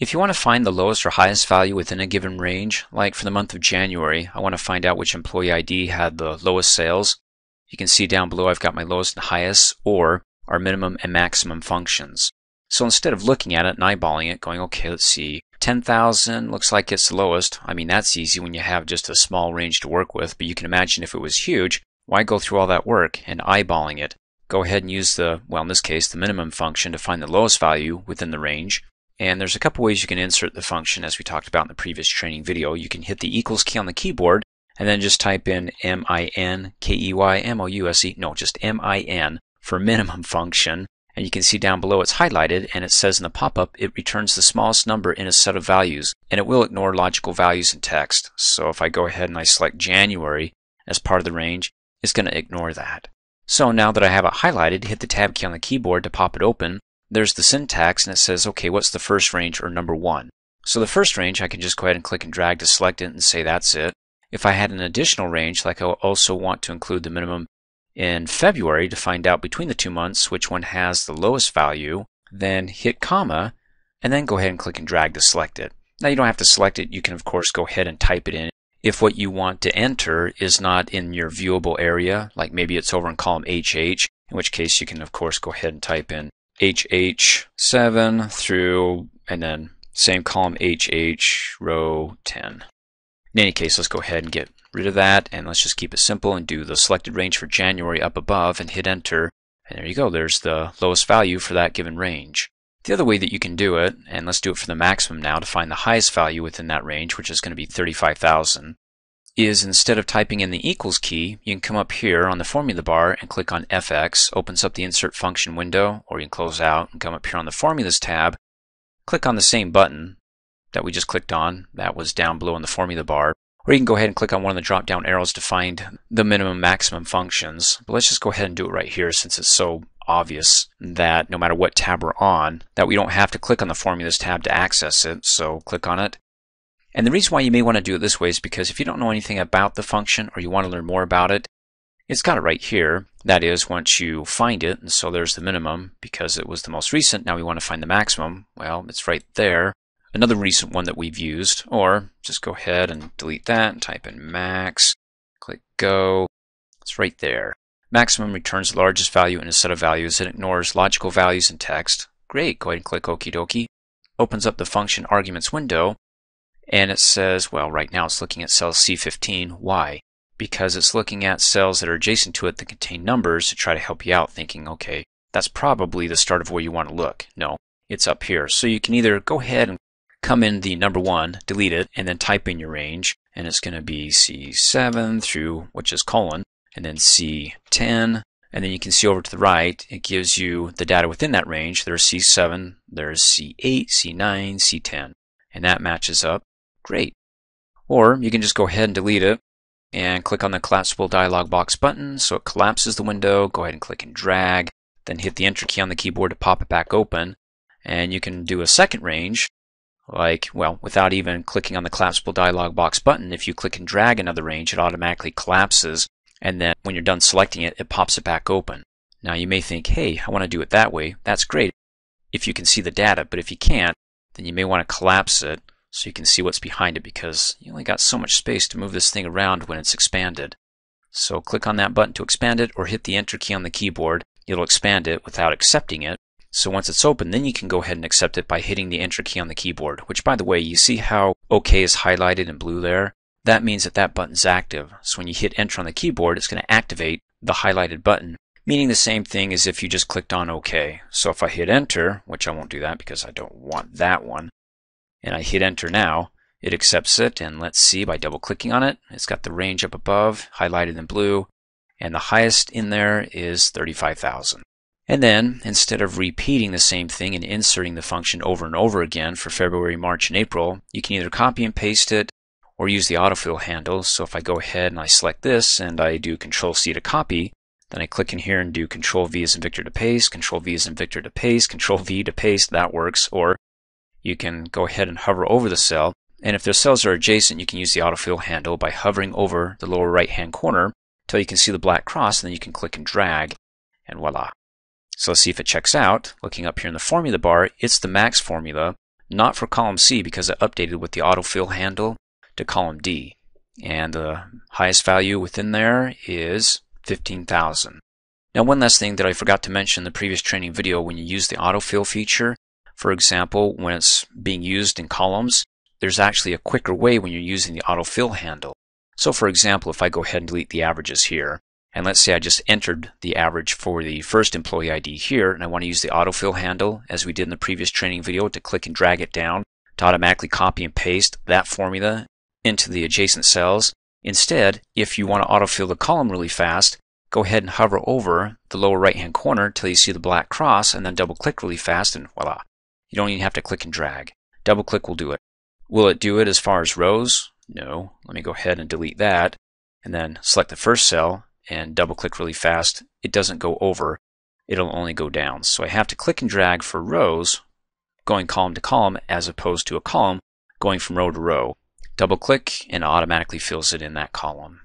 If you want to find the lowest or highest value within a given range, like for the month of January, I want to find out which employee ID had the lowest sales. You can see down below I've got my lowest and highest, or our minimum and maximum functions. So instead of looking at it and eyeballing it, going, okay, let's see, 10,000 looks like it's the lowest. I mean, that's easy when you have just a small range to work with, but you can imagine if it was huge, why go through all that work and eyeballing it? Go ahead and use the, well, in this case, the minimum function to find the lowest value within the range. And there's a couple ways you can insert the function as we talked about in the previous training video. You can hit the equals key on the keyboard and then just type in M-I-N-K-E-Y-M-O-U-S-E, no, just M-I-N for minimum function. And you can see down below it's highlighted and it says in the pop-up it returns the smallest number in a set of values and it will ignore logical values in text. So if I go ahead and I select January as part of the range, it's going to ignore that. So now that I have it highlighted, hit the tab key on the keyboard to pop it open there's the syntax and it says, okay, what's the first range or number one? So the first range, I can just go ahead and click and drag to select it and say that's it. If I had an additional range, like I also want to include the minimum in February to find out between the two months which one has the lowest value, then hit comma, and then go ahead and click and drag to select it. Now you don't have to select it, you can of course go ahead and type it in. If what you want to enter is not in your viewable area, like maybe it's over in column HH, in which case you can of course go ahead and type in HH7 through, and then same column HH, row 10. In any case, let's go ahead and get rid of that, and let's just keep it simple and do the selected range for January up above and hit enter. And there you go, there's the lowest value for that given range. The other way that you can do it, and let's do it for the maximum now to find the highest value within that range, which is going to be 35,000, is instead of typing in the equals key, you can come up here on the formula bar and click on FX, opens up the insert function window, or you can close out and come up here on the formulas tab, click on the same button that we just clicked on, that was down below in the formula bar, or you can go ahead and click on one of the drop down arrows to find the minimum maximum functions. But let's just go ahead and do it right here since it's so obvious that no matter what tab we're on, that we don't have to click on the formulas tab to access it. So click on it and the reason why you may want to do it this way is because if you don't know anything about the function or you want to learn more about it, it's got it right here. That is, once you find it, and so there's the minimum because it was the most recent. Now we want to find the maximum. Well, it's right there. Another recent one that we've used, or just go ahead and delete that and type in max, click go. It's right there. Maximum returns the largest value in a set of values. It ignores logical values and text. Great, go ahead and click okie dokie. Opens up the function arguments window and it says, well, right now it's looking at cell C15. Why? Because it's looking at cells that are adjacent to it that contain numbers to try to help you out, thinking, okay, that's probably the start of where you want to look. No, it's up here. So you can either go ahead and come in the number one, delete it, and then type in your range, and it's going to be C7 through, which is colon, and then C10, and then you can see over to the right, it gives you the data within that range. There's C7, there's C8, C9, C10, and that matches up. Great. Or you can just go ahead and delete it and click on the collapsible dialog box button so it collapses the window. Go ahead and click and drag, then hit the enter key on the keyboard to pop it back open. And you can do a second range, like, well, without even clicking on the collapsible dialog box button. If you click and drag another range, it automatically collapses. And then when you're done selecting it, it pops it back open. Now you may think, hey, I want to do it that way. That's great if you can see the data, but if you can't, then you may want to collapse it so you can see what's behind it because you only got so much space to move this thing around when it's expanded. So click on that button to expand it or hit the enter key on the keyboard. It'll expand it without accepting it. So once it's open, then you can go ahead and accept it by hitting the enter key on the keyboard, which by the way, you see how OK is highlighted in blue there? That means that that button's active. So when you hit enter on the keyboard, it's going to activate the highlighted button, meaning the same thing as if you just clicked on OK. So if I hit enter, which I won't do that because I don't want that one, and I hit enter now, it accepts it and let's see by double clicking on it. It's got the range up above highlighted in blue and the highest in there is 35,000. And then instead of repeating the same thing and inserting the function over and over again for February, March, and April, you can either copy and paste it or use the autofill handle. So if I go ahead and I select this and I do Control C to copy, then I click in here and do Control V as in Victor to paste, Control V as in Victor to paste, Control V to paste, that works. Or you can go ahead and hover over the cell. And if the cells are adjacent, you can use the autofill handle by hovering over the lower right hand corner until you can see the black cross, and then you can click and drag, and voila. So let's see if it checks out. Looking up here in the formula bar, it's the max formula. not for column C because it updated with the autofill handle to column D. And the highest value within there is 15,000. Now one last thing that I forgot to mention in the previous training video when you use the autofill feature, for example, when it's being used in columns, there's actually a quicker way when you're using the autofill handle. So for example, if I go ahead and delete the averages here, and let's say I just entered the average for the first employee ID here, and I want to use the autofill handle as we did in the previous training video to click and drag it down to automatically copy and paste that formula into the adjacent cells. Instead, if you want to autofill the column really fast, go ahead and hover over the lower right hand corner till you see the black cross and then double click really fast and voila. You don't even have to click and drag. Double click will do it. Will it do it as far as rows? No. Let me go ahead and delete that and then select the first cell and double click really fast. It doesn't go over. It'll only go down. So I have to click and drag for rows going column to column as opposed to a column going from row to row. Double click and automatically fills it in that column.